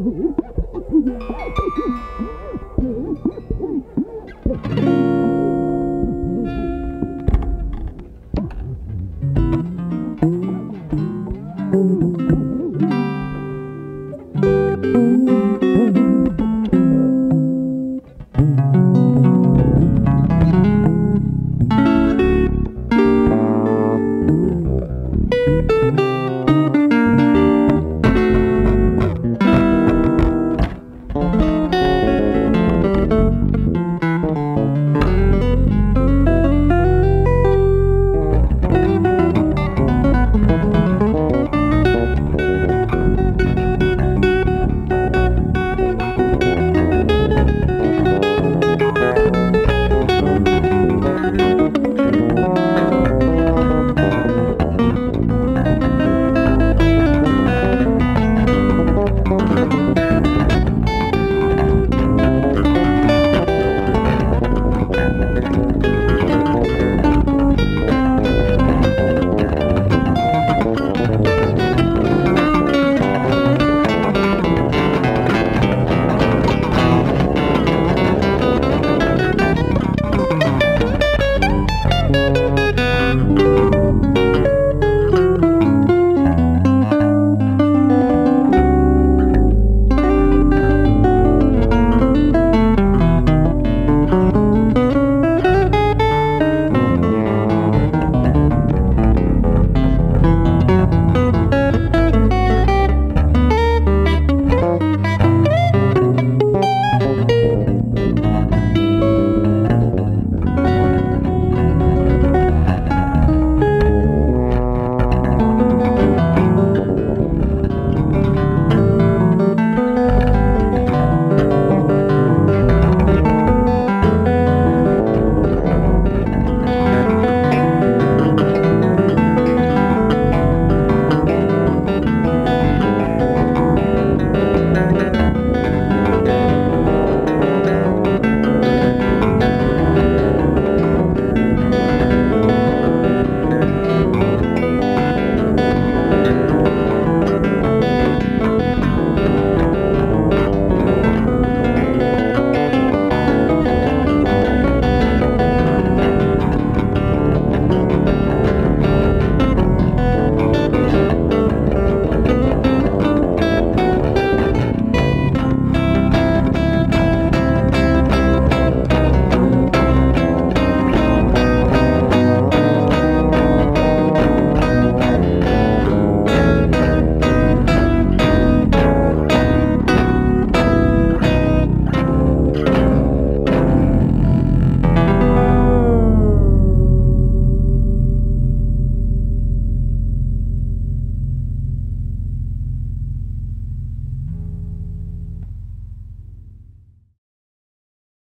Oh, my God.